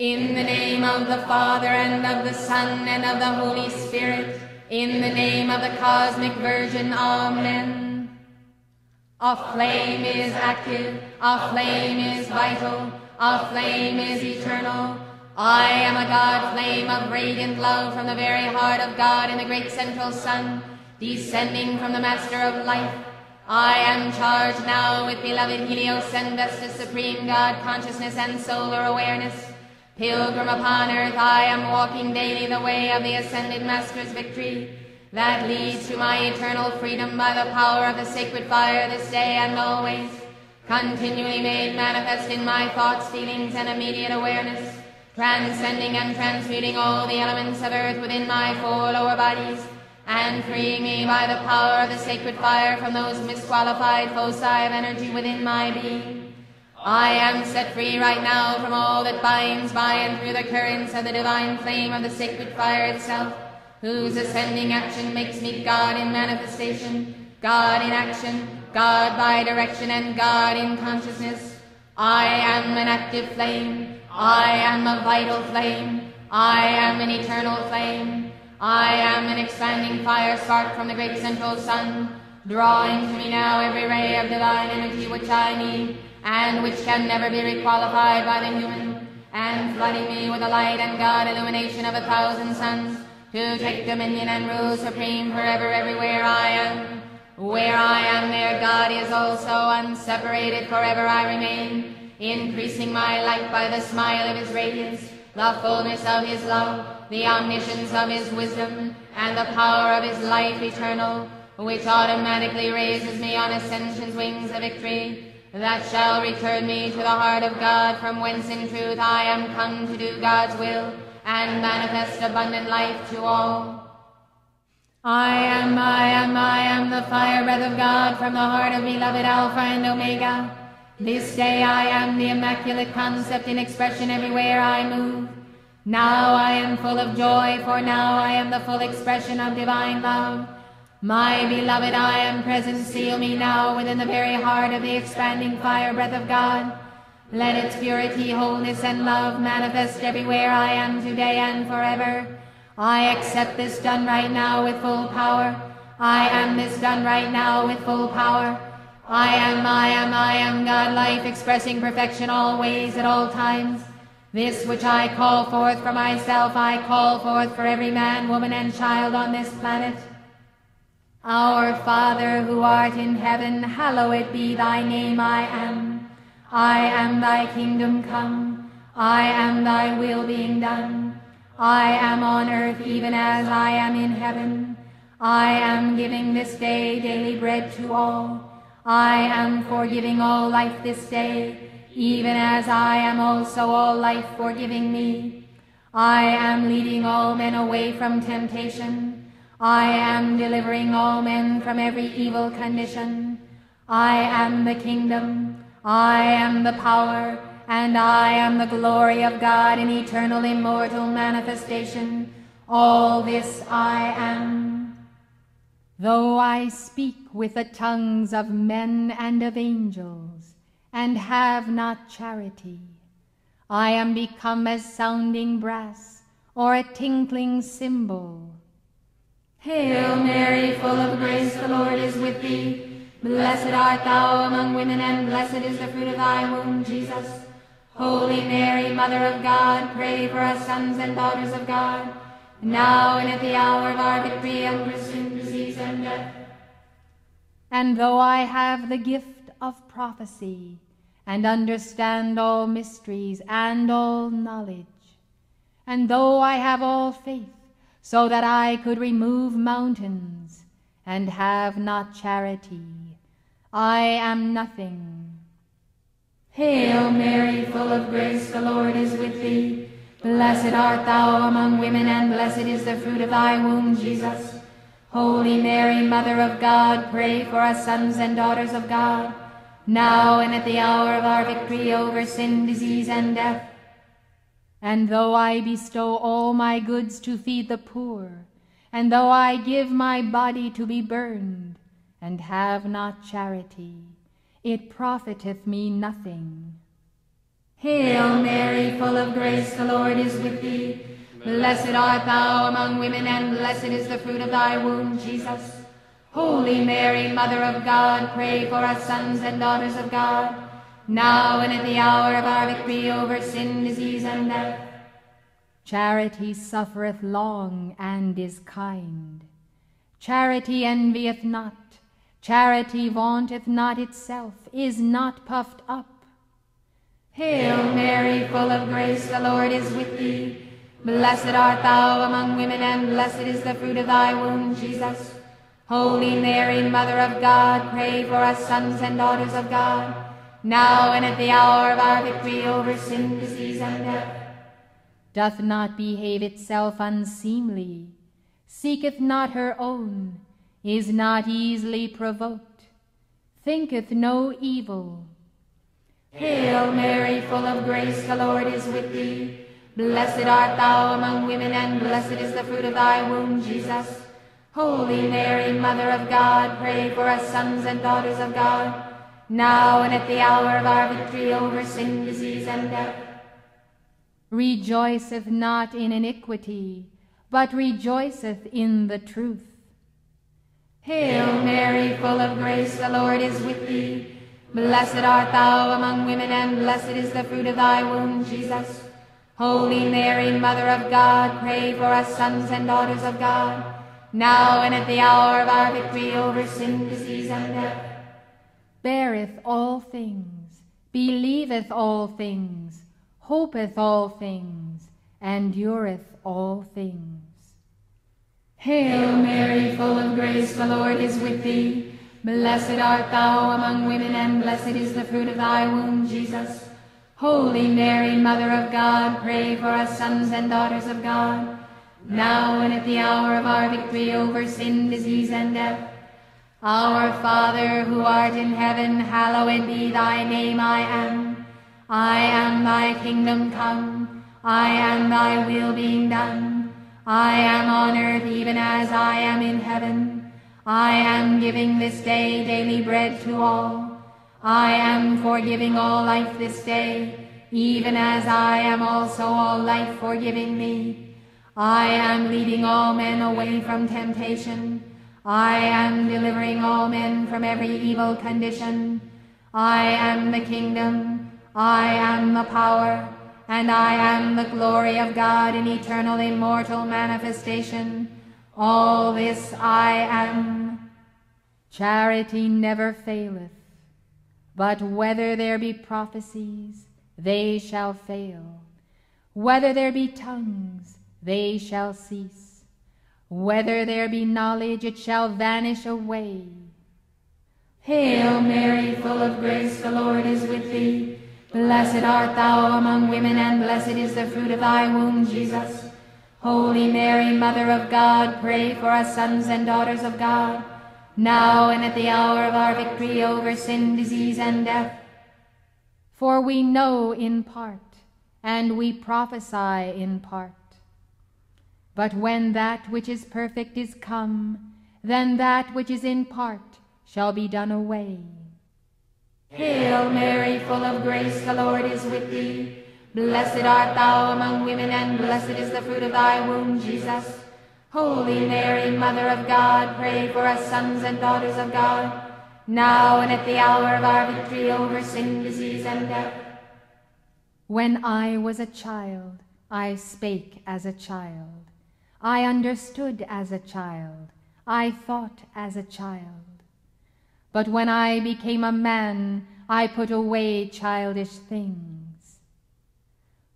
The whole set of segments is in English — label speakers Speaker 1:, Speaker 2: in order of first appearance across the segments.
Speaker 1: In the name of the Father, and of the Son, and of the Holy Spirit, in the name of the cosmic Virgin, Amen. A flame is active, a flame is vital, a flame is eternal. I am a God flame of radiant love from the very heart of God in the great central sun, descending from the Master of life. I am charged now with beloved Helios and Vesta's, supreme God consciousness and solar awareness. Pilgrim upon earth, I am walking daily the way of the ascended Master's victory. That leads to my eternal freedom by the power of the sacred fire this day and always, continually made manifest in my thoughts, feelings, and immediate awareness, transcending and transmuting all the elements of earth within my four lower bodies, and freeing me by the power of the sacred fire from those misqualified foci of energy within my being. I am set free right now from all that binds by and through the currents of the divine flame of the sacred fire itself, whose ascending action makes me God in manifestation, God in action, God by direction, and God in consciousness. I am an active flame. I am a vital flame. I am an eternal flame. I am an expanding fire spark from the great central sun, drawing to me now every ray of divine energy which I need and which can never be requalified by the human, and flooding me with the light and God illumination of a thousand suns, to take dominion and rule supreme forever everywhere I am. Where I am, there God is also, unseparated forever I remain, increasing my light by the smile of his radiance, the fullness of his love, the omniscience of his wisdom, and the power of his life eternal, which automatically raises me on ascension's wings of victory, that shall return me to the heart of God, from whence in truth I am come to do God's will and manifest abundant life to all. I am, I am, I am the fire breath of God from the heart of beloved Alpha and Omega. This day I am the immaculate concept in expression everywhere I move. Now I am full of joy, for now I am the full expression of divine love. My beloved, I am present. Seal me now within the very heart of the expanding fire breath of God. Let its purity, wholeness, and love manifest everywhere I am today and forever. I accept this done right now with full power. I am this done right now with full power. I am, I am, I am God life expressing perfection always at all times. This which I call forth for myself, I call forth for every man, woman, and child on this planet. Our Father who art in heaven, hallowed be thy name, I am. I am thy kingdom come. I am thy will being done. I am on earth even as I am in heaven. I am giving this day daily bread to all. I am forgiving all life this day, even as I am also all life forgiving me. I am leading all men away from temptation. I am delivering all men from every evil condition. I am the kingdom, I am the power, and I am the glory of God in eternal immortal manifestation. All this I am. Though I speak with the tongues of men and of angels, and have not charity, I am become as sounding brass or a tinkling cymbal. Hail Mary, full of grace, the Lord is with thee. Blessed art thou among women, and blessed is the fruit of thy womb, Jesus. Holy Mary, Mother of God, pray for us sons and daughters of God, now and at the hour of our victory under sin, disease, and death. And though I have the gift of prophecy, and understand all mysteries and all knowledge, and though I have all faith, so that I could remove mountains and have not charity. I am nothing. Hail Mary, full of grace, the Lord is with thee. Blessed art thou among women, and blessed is the fruit of thy womb, Jesus. Holy Mary, Mother of God, pray for us sons and daughters of God, now and at the hour of our victory over sin, disease, and death. And though I bestow all my goods to feed the poor, and though I give my body to be burned, and have not charity, it profiteth me nothing. Hail Mary, full of grace, the Lord is with thee. Blessed art thou among women, and blessed is the fruit of thy womb, Jesus. Holy Mary, Mother of God, pray for us sons and daughters of God, now and at the hour of our victory over sin, disease, and death.
Speaker 2: Charity suffereth long and is kind. Charity envieth not. Charity vaunteth not itself, is not puffed up.
Speaker 1: Hail Mary, full of grace, the Lord is with thee. Blessed art thou among women, and blessed is the fruit of thy womb, Jesus. Holy Mary, Mother of God, pray for us sons and daughters of God, now and at the hour of our victory over sin, disease, and death.
Speaker 2: Doth not behave itself unseemly, seeketh not her own, is not easily provoked, thinketh no evil.
Speaker 1: Hail Mary, full of grace, the Lord is with thee. Blessed art thou among women, and blessed is the fruit of thy womb, Jesus. Holy Mary, Mother of God, pray for us sons and daughters of God, now and at the hour of our victory over sin, disease, and death.
Speaker 2: Rejoiceth not in iniquity, but rejoiceth in the truth.
Speaker 1: Hail Mary, full of grace, the Lord is with thee. Blessed art thou among women, and blessed is the fruit of thy womb, Jesus. Holy Mary, Mother of God, pray for us sons and daughters of God, now and at the hour of our victory over sin, disease, and death.
Speaker 2: Beareth all things, believeth all things, hopeth all things, endureth all things.
Speaker 1: Hail Mary, full of grace, the Lord is with thee. Blessed art thou among women, and blessed is the fruit of thy womb, Jesus. Holy Mary, Mother of God, pray for us sons and daughters of God, now and at the hour of our victory over sin, disease, and death. Our Father, who art in heaven, hallowed be thy name, I am. I am thy kingdom come, I am thy will being done. I am on earth even as I am in heaven. I am giving this day daily bread to all. I am forgiving all life this day, even as I am also all life forgiving me. I am leading all men away from temptation. I am delivering all men from every evil condition. I am the kingdom, I am the power, and I am the glory of God in eternal immortal manifestation. All this I am.
Speaker 2: Charity never faileth, but whether there be prophecies, they shall fail. Whether there be tongues, they shall cease. Whether there be knowledge, it shall vanish away.
Speaker 1: Hail Mary, full of grace, the Lord is with thee. Blessed art thou among women, and blessed is the fruit of thy womb, Jesus. Holy Mary, Mother of God, pray for us sons and daughters of God, now and at the hour of our victory over sin, disease, and death.
Speaker 2: For we know in part, and we prophesy in part. But when that which is perfect is come, then that which is in part shall be done away.
Speaker 1: Hail Mary, full of grace, the Lord is with thee. Blessed art thou among women, and blessed is the fruit of thy womb, Jesus. Holy Mary, Mother of God, pray for us sons and daughters of God, now and at the hour of our victory over sin, disease, and death.
Speaker 2: When I was a child, I spake as a child. I understood as a child. I thought as a child. But when I became a man, I put away childish things.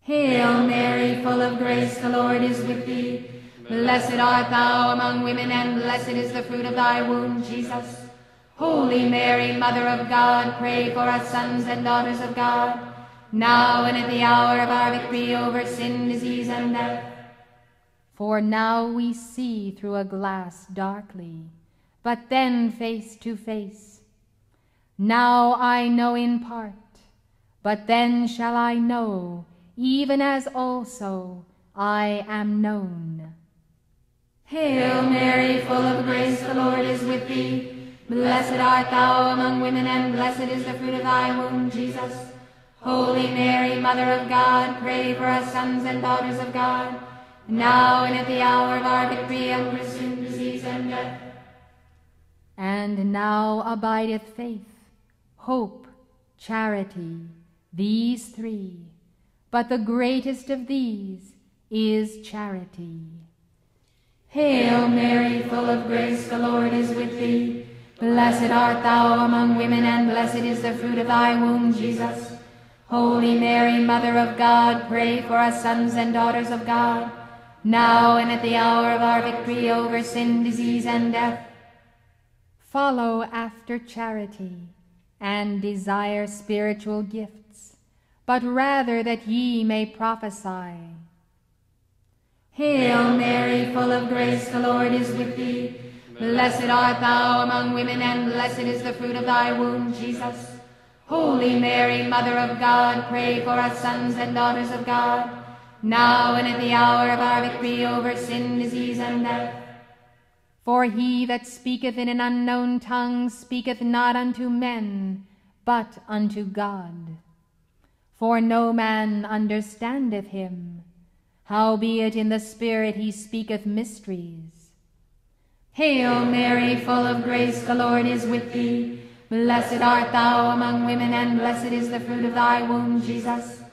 Speaker 1: Hail Mary, full of grace, the Lord is with thee. Blessed art thou among women, and blessed is the fruit of thy womb, Jesus. Holy Mary, Mother of God, pray for us sons and daughters of God, now and at the hour of our victory over sin, disease, and death.
Speaker 2: For now we see through a glass darkly, but then face to face. Now I know in part, but then shall I know, even as also I am known.
Speaker 1: Hail Mary, full of grace, the Lord is with thee. Blessed art thou among women, and blessed is the fruit of thy womb, Jesus. Holy Mary, Mother of God, pray for us sons and daughters of God, now and at the hour of our victory under sin, disease, and death.
Speaker 2: And now abideth faith, hope, charity, these three. But the greatest of these is charity.
Speaker 1: Hail Mary, full of grace, the Lord is with thee. Blessed art thou among women, and blessed is the fruit of thy womb, Jesus. Holy Mary, Mother of God, pray for us sons and daughters of God, now and at the hour of our victory over sin, disease, and death.
Speaker 2: Follow after charity, and desire spiritual gifts, but rather that ye may prophesy.
Speaker 1: Hail Mary, full of grace, the Lord is with thee. Blessed art thou among women, and blessed is the fruit of thy womb, Jesus. Holy Mary, Mother of God, pray for us sons and daughters of God, now and at the hour of our victory over sin, disease, and death.
Speaker 2: For he that speaketh in an unknown tongue speaketh not unto men, but unto God. For no man understandeth him, howbeit in the Spirit he speaketh mysteries.
Speaker 1: Hail Mary, full of grace, the Lord is with thee. Blessed art thou among women, and blessed is the fruit of thy womb, Jesus.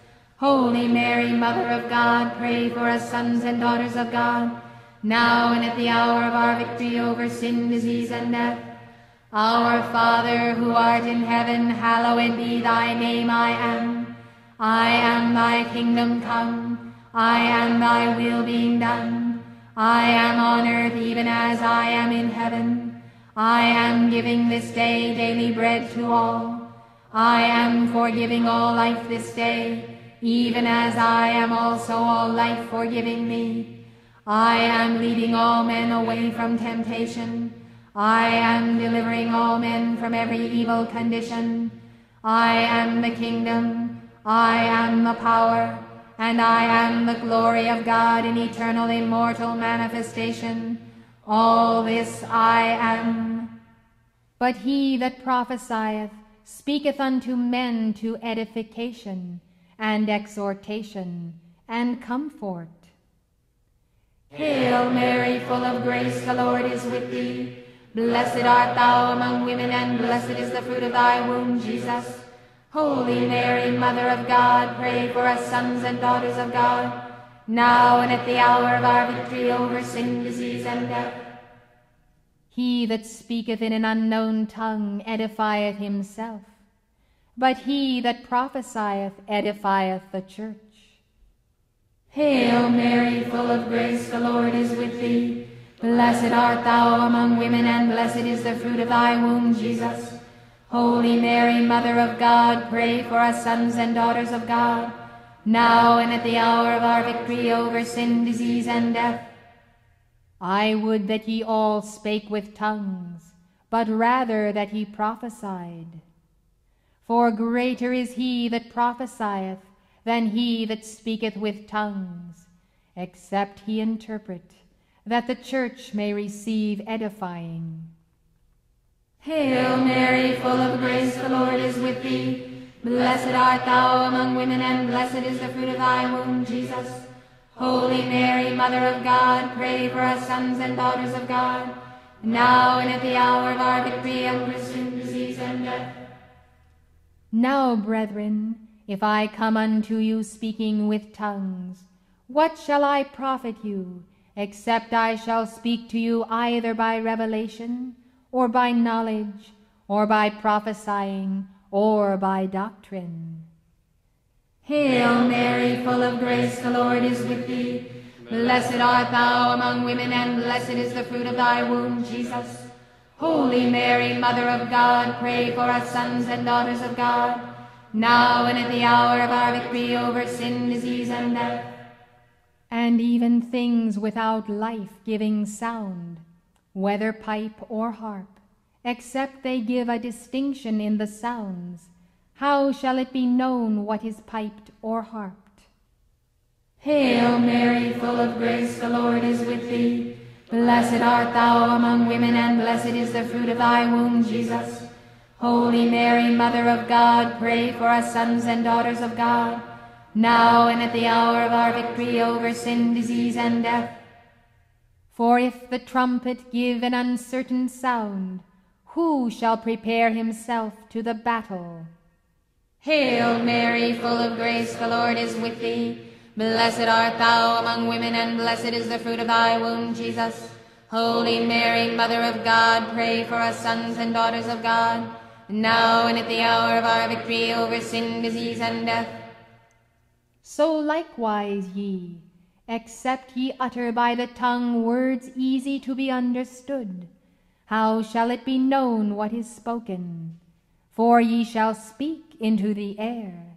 Speaker 1: Holy Mary, Mother of God, pray for us sons and daughters of God, now and at the hour of our victory over sin, disease, and death. Our Father, who art in heaven, hallowed be thy name, I am. I am thy kingdom come, I am thy will being done. I am on earth even as I am in heaven. I am giving this day daily bread to all. I am forgiving all life this day, even as I am also all life forgiving me. I am leading all men away from temptation. I am delivering all men from every evil condition. I am the kingdom, I am the power, and I am the glory of God in eternal immortal manifestation. All this I am.
Speaker 2: But he that prophesieth speaketh unto men to edification and exhortation and comfort.
Speaker 1: Hail Mary, full of grace, the Lord is with thee. Blessed art thou among women, and blessed is the fruit of thy womb, Jesus. Holy Mary, Mother of God, pray for us sons and daughters of God now and at the hour of our victory over sin, disease, and death.
Speaker 2: He that speaketh in an unknown tongue edifieth himself, but he that prophesieth edifieth the church.
Speaker 1: Hail Mary, full of grace, the Lord is with thee. Blessed art thou among women, and blessed is the fruit of thy womb, Jesus. Holy Mary, Mother of God, pray for us sons and daughters of God now and at the hour of our victory over sin, disease, and death.
Speaker 2: I would that ye all spake with tongues, but rather that ye prophesied. For greater is he that prophesieth than he that speaketh with tongues, except he interpret, that the church may receive edifying.
Speaker 1: Hail Mary, full of grace, the Lord is with thee. Blessed art thou among women, and blessed is the fruit of thy womb, Jesus. Holy Mary, Mother of God, pray for us sons and daughters of God, now and at the hour of our victory over sin, disease, and death.
Speaker 2: Now, brethren, if I come unto you speaking with tongues, what shall I profit you, except I shall speak to you either by revelation, or by knowledge, or by prophesying, or by doctrine.
Speaker 1: Hail Mary, full of grace, the Lord is with thee. Blessed art thou among women, and blessed is the fruit of thy womb, Jesus. Holy Mary, Mother of God, pray for us sons and daughters of God, now and at the hour of our victory over sin, disease, and death.
Speaker 2: And even things without life-giving sound, whether pipe or harp, except they give a distinction in the sounds, how shall it be known what is piped or harped?
Speaker 1: Hail Mary, full of grace, the Lord is with thee. Blessed art thou among women, and blessed is the fruit of thy womb, Jesus. Holy Mary, Mother of God, pray for us sons and daughters of God, now and at the hour of our victory over sin, disease, and death.
Speaker 2: For if the trumpet give an uncertain sound, who shall prepare himself to the battle?
Speaker 1: Hail Mary, full of grace, the Lord is with thee. Blessed art thou among women, and blessed is the fruit of thy womb, Jesus. Holy Mary, Mother of God, pray for us sons and daughters of God, now and at the hour of our victory over sin, disease, and death.
Speaker 2: So likewise ye, except ye utter by the tongue words easy to be understood, how shall it be known what is spoken? For ye shall speak into the air.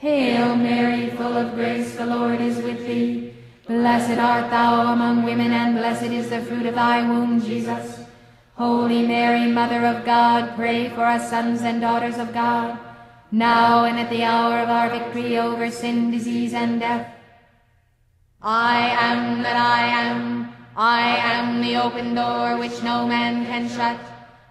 Speaker 1: Hail Mary, full of grace, the Lord is with thee. Blessed art thou among women, and blessed is the fruit of thy womb, Jesus. Holy Mary, Mother of God, pray for us sons and daughters of God, now and at the hour of our victory over sin, disease, and death. I am that I am. I am the open door which no man can shut.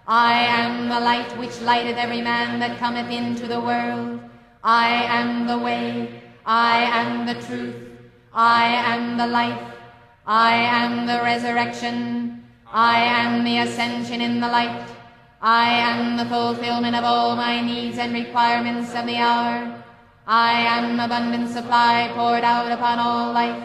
Speaker 1: I am the light which lighteth every man that cometh into the world. I am the way. I am the truth. I am the life. I am the resurrection. I am the ascension in the light. I am the fulfillment of all my needs and requirements of the hour. I am abundant supply poured out upon all life.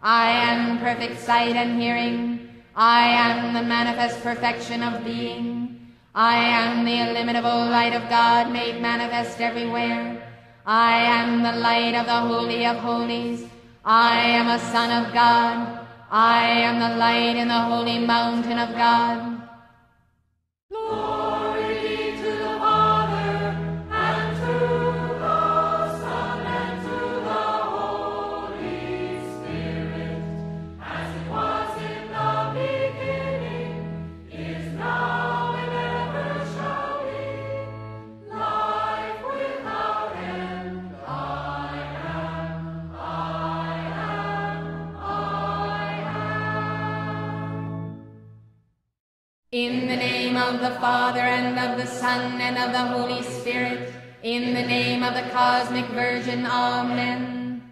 Speaker 1: I am perfect sight and hearing. I am the manifest perfection of being. I am the illimitable light of God made manifest everywhere. I am the light of the Holy of Holies. I am a son of God. I am the light in the holy mountain of God. The Son, and of the Holy Spirit, in the name of the Cosmic Virgin, Amen.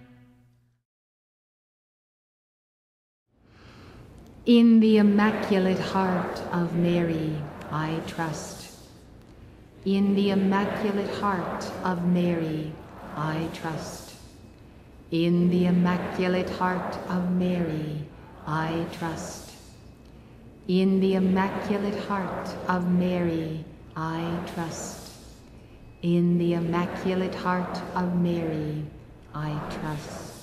Speaker 2: In the Immaculate Heart of Mary, I trust. In the Immaculate Heart of Mary, I trust. In the Immaculate Heart of Mary, I trust. In the Immaculate Heart of Mary, I trust. In the Immaculate Heart of Mary, I trust.